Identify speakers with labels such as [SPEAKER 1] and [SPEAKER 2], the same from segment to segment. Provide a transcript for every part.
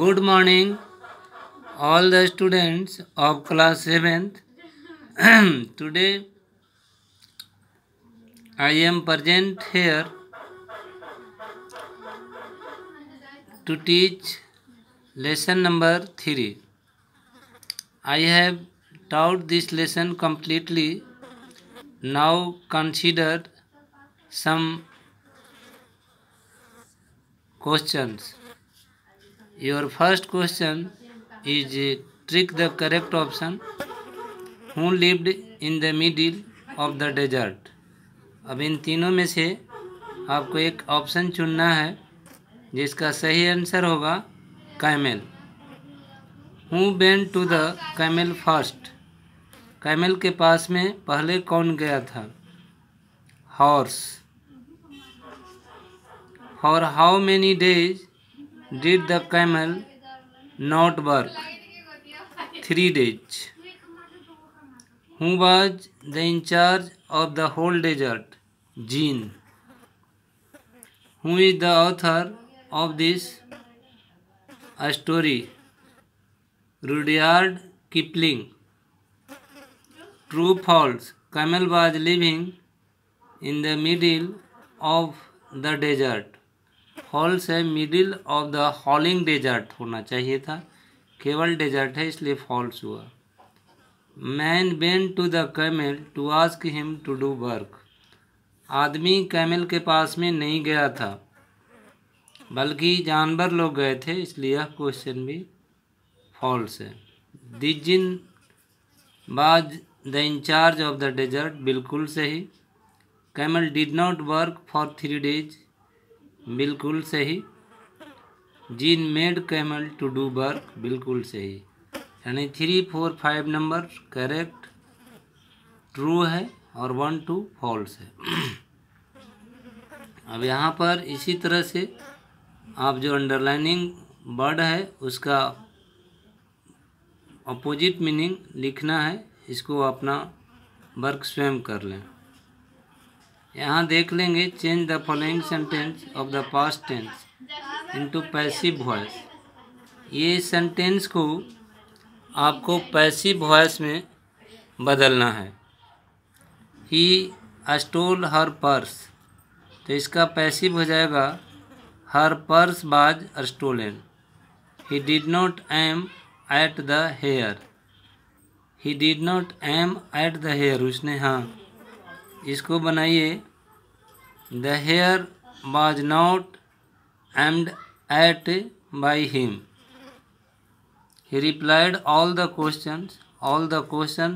[SPEAKER 1] Good morning, all the students of class 7th. Today, I am present here to teach lesson number 3. I have taught this lesson completely. Now consider some questions. Your first question is trick the correct option. Who lived in the middle of the desert? ab in tino में se aapko ek option chunna hai jiska sahi answer hoga camel who went to the camel first camel के पास में पहले कौन गया था horse For how many days did the camel not work? Three days. Who was the in charge of the whole desert? Jean. Who is the author of this story? Rudyard Kipling. True false. Camel was living in the middle of the desert. False है middle of the hauling desert होना चाहिए था केवल desert है इसलिए false हुआ man Ben to the camel to ask him to do work आदमी camel के पास में नहीं गया था बल्कि जानवर लोग गए थे इसलिए यह क्वेश्चन भी फॉल्स है djinn was the incharge of the desert बिल्कुल सही camel did not work for three days बिल्कुल सही jinn made camel to do work बिल्कुल सही यानी three four five number correct true है और वन टू फॉल्स है अब यहाँ पर इसी तरह से आप जो अंडरलाइनिंग वर्ड है उसका अपोजिट मीनिंग लिखना है इसको अपना वर्क स्वयं कर लें यहाँ देख लेंगे change the following sentence of the past tense into passive voice ये सेंटेंस को आपको पैसिव वॉयस में बदलना है ही अस्टोल हर पर्स तो इसका पैसिव हो जाएगा her purse was stolen he did not aim at the hare he did not aim at the hare उसने हाँ इसको बनाइए the hare was not aimed at by him he replied all the question all the question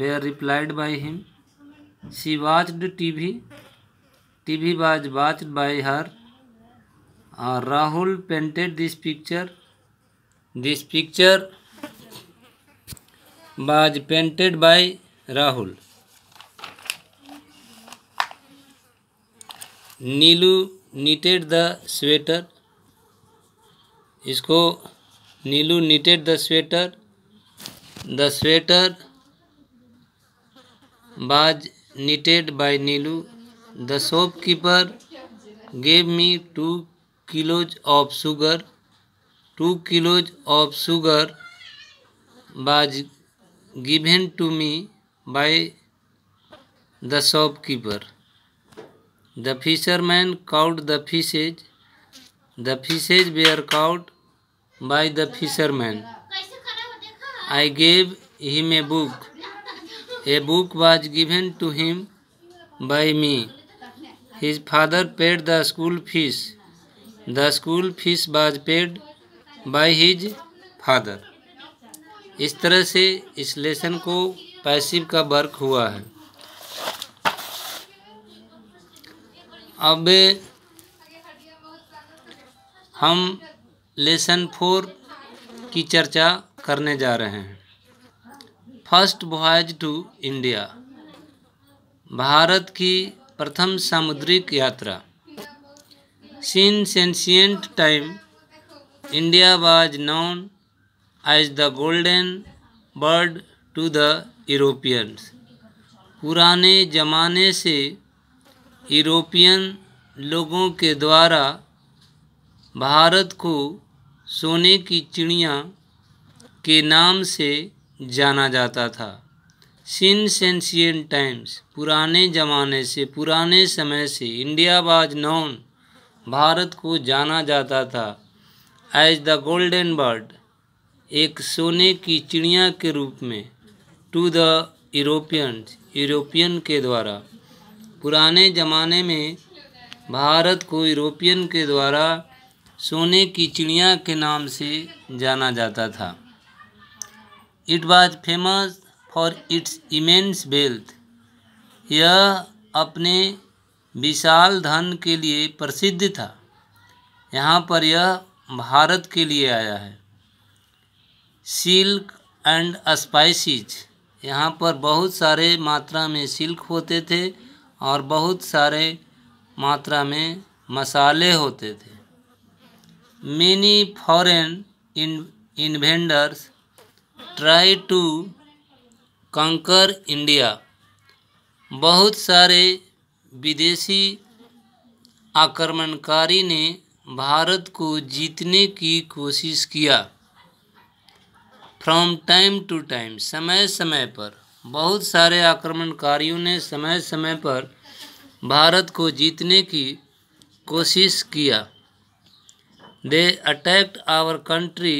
[SPEAKER 1] they are replied by him she watched TV TV was watch by her और Rahul painted this picture this picture was painted by Rahul Neelu knitted the sweater. इसको Neelu knitted the sweater. The sweater was knitted by Neelu. The shopkeeper gave me 2 kilos of sugar. 2 kilos of sugar was given to me by the shopkeeper. The fisherman caught the fishes the fishes were caught by the fisherman I gave him a book a book was given to him by me his father paid the school fees the school fees was paid by his father इस तरह से इस lesson को passive का work हुआ है अब हम लेसन फोर की चर्चा करने जा रहे हैं first voyage to India Bharat की प्रथम सामुद्रिक यात्रा since ancient time India was known as the golden bird to the Europeans पुराने ज़माने से यूरोपियन लोगों के द्वारा भारत को सोने की चिड़िया के नाम से जाना जाता था सिन सेंशियन टाइम्स पुराने ज़माने से पुराने समय से इंडिया वाज नॉन भारत को जाना जाता था एज द गोल्डन बर्ड एक सोने की चिड़िया के रूप में टू द यूरोपियंस यूरोपियन के द्वारा पुराने ज़माने में भारत को यूरोपियन के द्वारा सोने की चिड़िया के नाम से जाना जाता था it was famous for its immense wealth यह अपने विशाल धन के लिए प्रसिद्ध था यहाँ पर यह भारत के लिए आया है सिल्क एंड स्पाइसिज यहाँ पर बहुत सारे मात्रा में सिल्क होते थे और बहुत सारे मात्रा में मसाले होते थे many foreign invaders try to conquer India बहुत सारे विदेशी आक्रमणकारी ने भारत को जीतने की कोशिश किया फ्रॉम टाइम टू टाइम समय समय पर बहुत सारे आक्रमणकारियों ने समय समय पर भारत को जीतने की कोशिश किया they attacked our country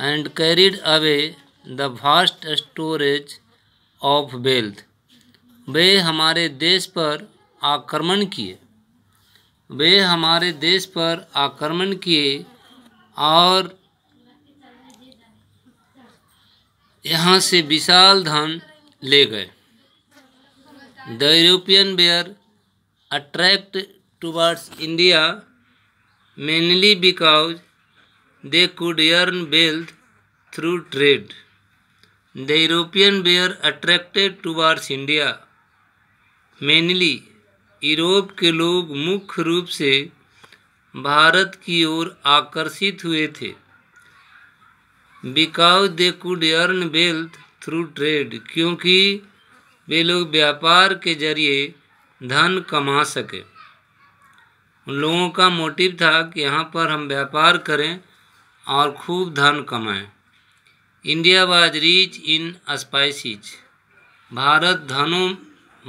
[SPEAKER 1] and carried away the vast storage of wealth वे हमारे देश पर आक्रमण किए वे हमारे देश पर आक्रमण किए और यहाँ से विशाल धन ले गए the European were attract towards India mainly because they could earn wealth through trade the European were attracted towards India mainly Europe के लोग मुख्य रूप से भारत की ओर आकर्षित हुए थे because they could earn wealth through trade क्योंकि वे लोग व्यापार के जरिए धन कमा सके उन लोगों का मोटिव था कि यहाँ पर हम व्यापार करें और खूब धन कमाएं India was rich in spices Bharat धनों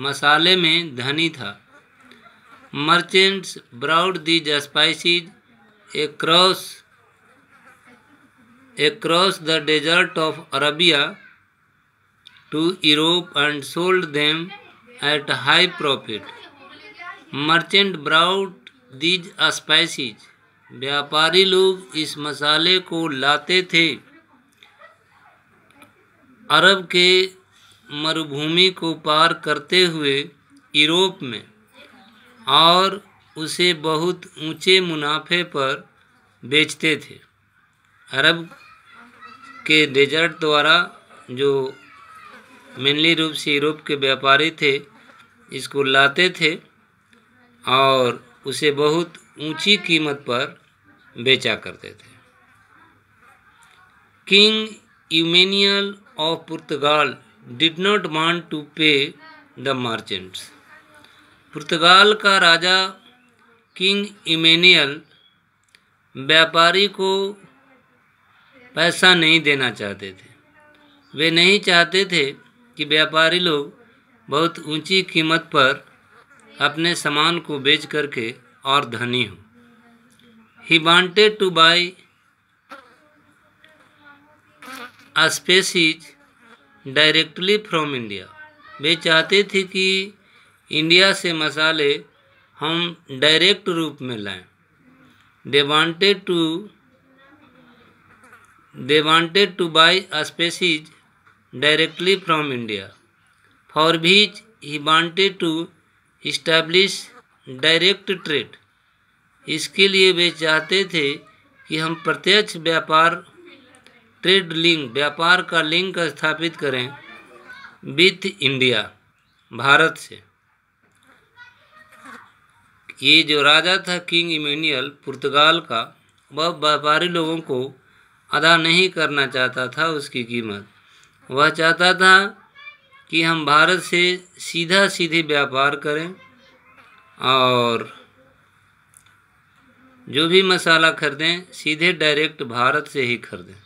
[SPEAKER 1] मसाले में धनी था merchants brought these spices across across the desert of Arabia to Europe and sold them at high profit. Merchant brought these spices. व्यापारी लोग इस मसाले को लाते थे अरब के मरुभूमि को पार करते हुए यूरोप में और उसे बहुत ऊंचे मुनाफे पर बेचते थे अरब के डेजर्ट द्वारा जो मेनली रूप से यूरोप के व्यापारी थे इसको लाते थे और उसे बहुत ऊंची कीमत पर बेचा करते थे king Emmanuel of Portugal did not want to pay the merchants Portugal का राजा किंग इमेनियल व्यापारी को पैसा नहीं देना चाहते थे वे नहीं चाहते थे कि व्यापारी लोग बहुत ऊंची कीमत पर अपने सामान को बेच करके और धनी हों he wanted to buy spices directly from India वे चाहते थे कि इंडिया से मसाले हम डायरेक्ट रूप में लाएं they wanted to they wanted to buy a species directly from India for which he wanted to establish direct trade इसके लिए वे चाहते थे कि हम प्रत्यक्ष व्यापार ट्रेड लिंक व्यापार का लिंक स्थापित करें विथ इंडिया भारत से ये जो राजा था किंग इमेनियल पुर्तगाल का वह व्यापारी लोगों को अदा नहीं करना चाहता था उसकी कीमत वह चाहता था कि हम भारत से सीधा सीधे व्यापार करें और जो भी मसाला खरीदें सीधे डायरेक्ट भारत से ही खरीदें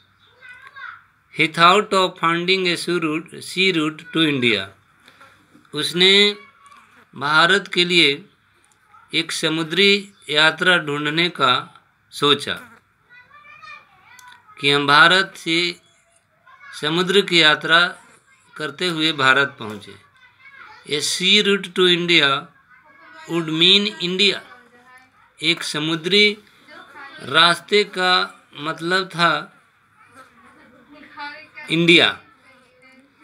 [SPEAKER 1] he thought of finding a sea route sea route to India उसने भारत के लिए एक समुद्री यात्रा ढूंढने का सोचा कि हम भारत से समुद्र की यात्रा करते हुए भारत पहुँचे a sea route to India would mean India एक समुद्री रास्ते का मतलब था India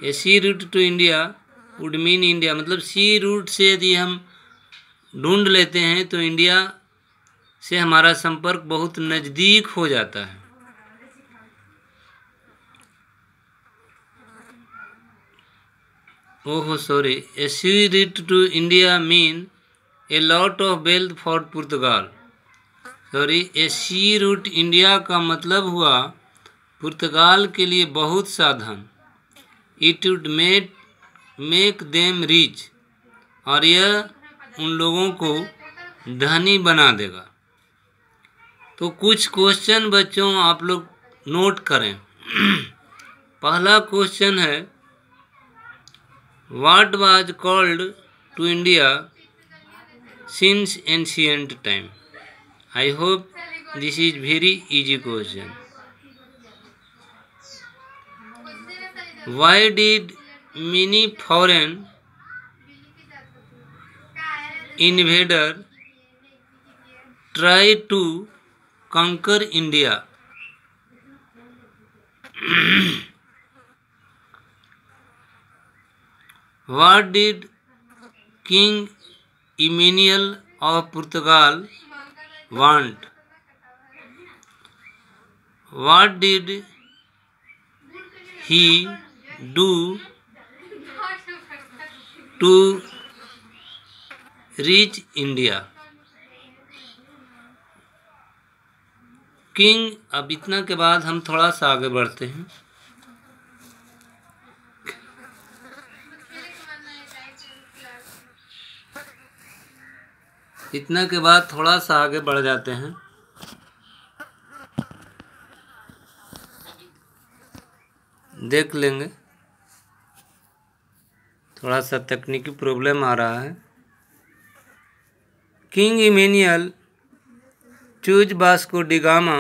[SPEAKER 1] a sea route to India would mean India मतलब सी रूट से यदि हम ढूंढ लेते हैं तो इंडिया से हमारा संपर्क बहुत नज़दीक हो जाता है sorry a sea route to India mean a lot of wealth for Portugal sorry a sea route India का मतलब हुआ पुर्तगाल के लिए बहुत साधन it would made make them rich और यह उन लोगों को धनी बना देगा तो कुछ क्वेश्चन बच्चों आप लोग नोट करें पहला क्वेश्चन है What was called to India since ancient time? I hope this is very easy question. Why did many foreign invader try to conquer India? What did King Emmanuel of Portugal want? What did he do to reach India? King अब इतना के बाद हम थोड़ा सा आगे बढ़ते हैं इतना के बाद थोड़ा सा आगे बढ़ जाते हैं देख लेंगे थोड़ा सा तकनीकी प्रॉब्लम आ रहा है king Emmanuel chose Vasco da Gama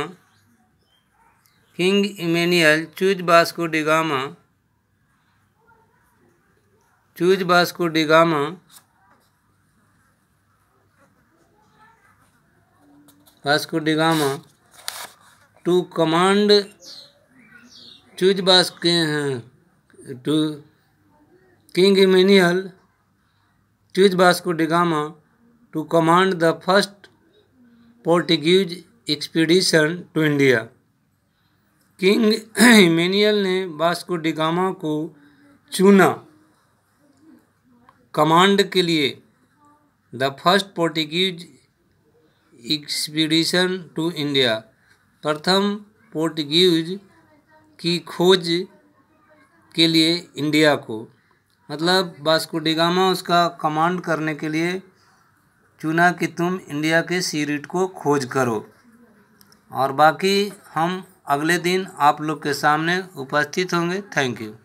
[SPEAKER 1] king Emmanuel chose Vasco da Gama chose Vasco da Gama Vasco da Gama to command chose बास के to king Manuel chose Vasco da Gama to command the first Portuguese expedition to India king Manuel ने Vasco da Gama को चुना command के लिए the first Portuguese expedition to India प्रथम Portuguese की खोज के लिए इंडिया को मतलब बास्को डिगामा उसका कमांड करने के लिए चुना कि तुम इंडिया के सीरीट को खोज करो और बाकी हम अगले दिन आप लोग के सामने उपस्थित होंगे थैंक यू